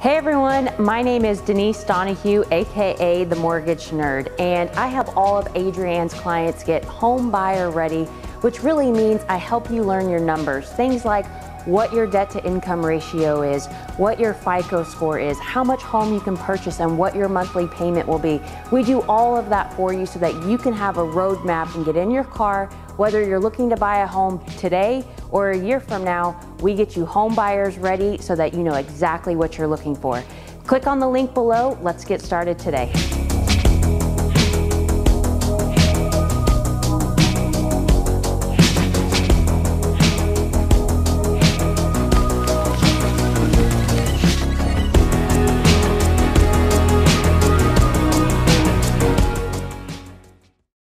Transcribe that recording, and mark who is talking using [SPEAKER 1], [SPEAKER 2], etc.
[SPEAKER 1] Hey everyone, my name is Denise Donoghue, aka The Mortgage Nerd, and I help all of Adrienne's clients get home buyer ready, which really means I help you learn your numbers. Things like what your debt to income ratio is, what your FICO score is, how much home you can purchase, and what your monthly payment will be. We do all of that for you so that you can have a roadmap and get in your car, whether you're looking to buy a home today or a year from now, we get you home buyers ready so that you know exactly what you're looking for. Click on the link below. Let's get started today.